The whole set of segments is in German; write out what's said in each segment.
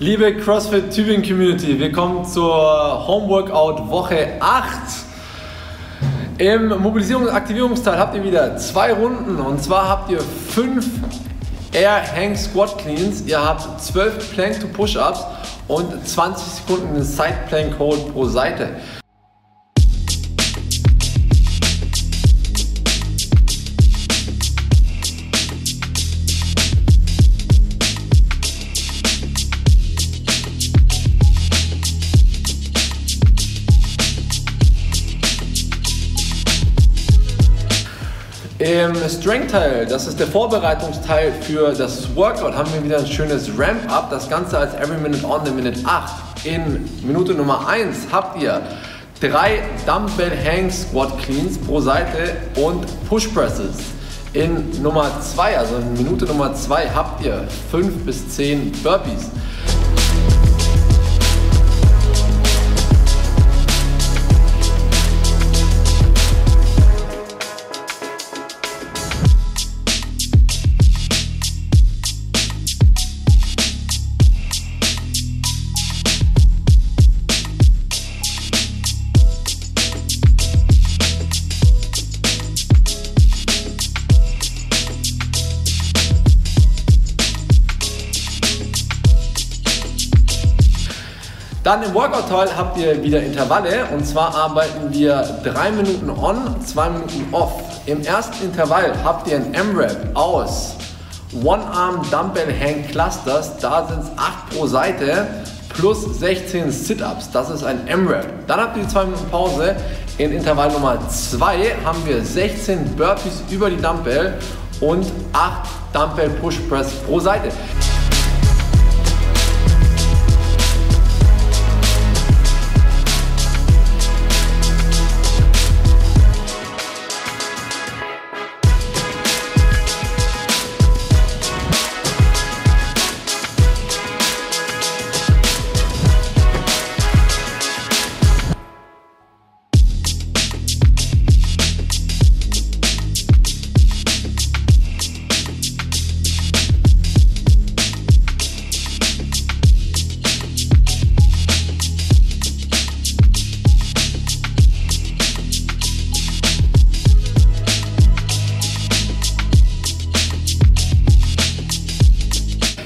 Liebe CrossFit Tübingen Community, wir kommen zur Home Workout Woche 8. Im Mobilisierungs- und Aktivierungsteil habt ihr wieder zwei Runden und zwar habt ihr fünf Air Hang Squat Cleans, ihr habt 12 Plank to Push-Ups und 20 Sekunden Side Plank Hold pro Seite. Im Strength-Teil, das ist der Vorbereitungsteil für das Workout, haben wir wieder ein schönes Ramp-Up. Das Ganze als Every Minute on the Minute 8. In Minute Nummer 1 habt ihr drei Dumbbell Hang Squat Cleans pro Seite und Push Presses. In Nummer 2, also in Minute Nummer 2, habt ihr 5 bis 10 Burpees. Dann im Workout-Teil habt ihr wieder Intervalle und zwar arbeiten wir 3 Minuten on, 2 Minuten off. Im ersten Intervall habt ihr ein M-Rap aus One-Arm Dumbbell Hang Clusters, da sind es 8 pro Seite plus 16 Sit-Ups, das ist ein M-Rap. Dann habt ihr die 2 Minuten Pause. In Intervall Nummer 2 haben wir 16 Burpees über die Dumbbell und 8 Dumbbell Push Press pro Seite.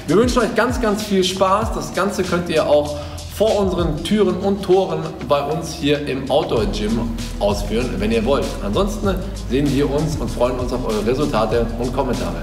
Wir wünschen euch ganz, ganz viel Spaß. Das Ganze könnt ihr auch vor unseren Türen und Toren bei uns hier im Outdoor Gym ausführen, wenn ihr wollt. Ansonsten sehen wir uns und freuen uns auf eure Resultate und Kommentare.